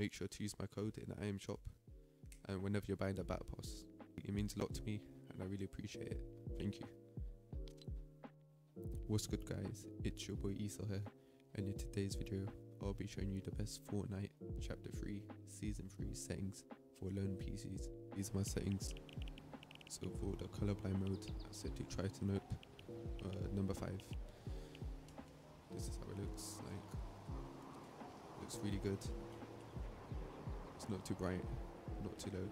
make sure to use my code in the item shop. And whenever you're buying a battle pass, it means a lot to me, and I really appreciate it. Thank you. What's good, guys? It's your boy Isa here, and in today's video, I'll be showing you the best Fortnite Chapter 3 Season 3 settings for lone PCs. These are my settings. So for the colorblind mode, I set to Tritanope. Uh, number 5. This is how it looks like. Looks really good. Not too bright, not too low.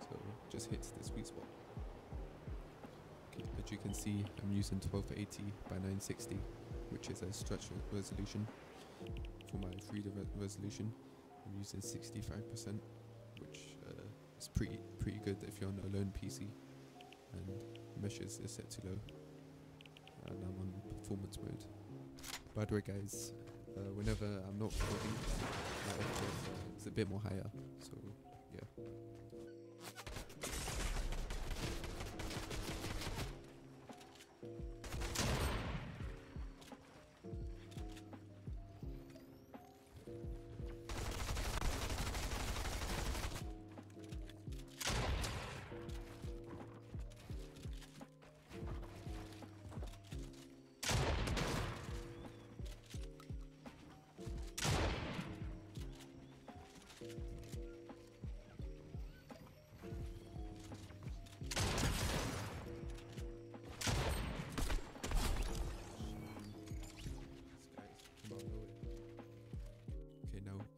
So just hits the sweet spot. As you can see, I'm using 1280 by 960, which is a stretch resolution. For my 3D re resolution, I'm using 65%, which uh, is pretty pretty good if you're on a lone PC. And meshes is set to low, and I'm on performance mode. By the way, guys, uh, whenever I'm not recording, a bit more higher. So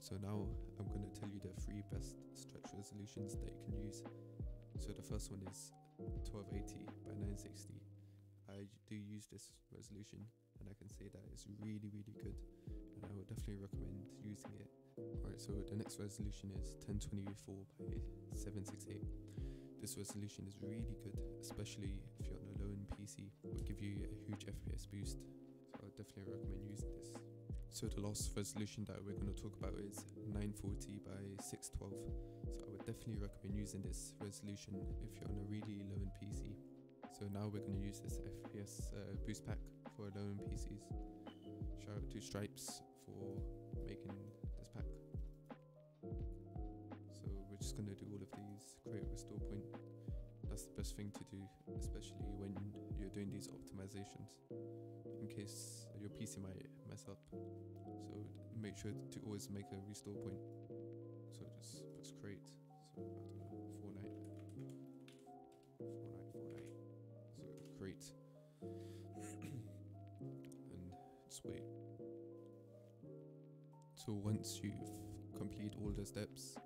so now I'm going to tell you the three best stretch resolutions that you can use. So the first one is 1280 by 960. I do use this resolution and I can say that it's really, really good and I would definitely recommend using it. Alright, so the next resolution is 1024 by 768. This resolution is really good, especially if you're on a low end PC. It will give you a huge FPS boost so I would definitely recommend using this. So the last resolution that we're going to talk about is 940 by 612. So I would definitely recommend using this resolution if you're on a really low end PC. So now we're going to use this FPS uh, boost pack for low end PCs. Shout out to Stripes for making this pack. So we're just going to do all of these, create a restore point. That's the best thing to do, especially when you're doing these optimizations in case your PC might mess up. So make sure to always make a restore point. So just press create. So I don't know, Fortnite, Fortnite, Fortnite. So create, and just wait. So once you've completed all the steps,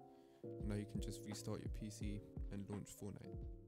now you can just restart your PC and launch Fortnite.